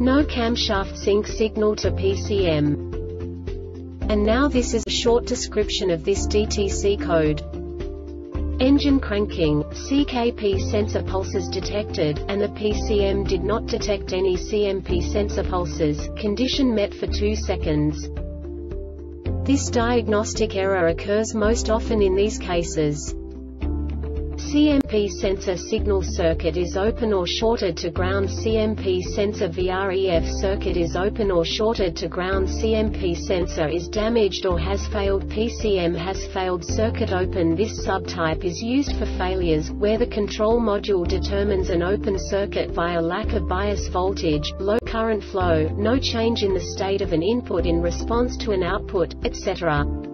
no camshaft sync signal to PCM. And now this is a short description of this DTC code. Engine cranking, CKP sensor pulses detected, and the PCM did not detect any CMP sensor pulses, condition met for 2 seconds. This diagnostic error occurs most often in these cases. CMP sensor signal circuit is open or shorted to ground CMP sensor VREF circuit is open or shorted to ground CMP sensor is damaged or has failed PCM has failed circuit open This subtype is used for failures, where the control module determines an open circuit via lack of bias voltage, low current flow, no change in the state of an input in response to an output, etc.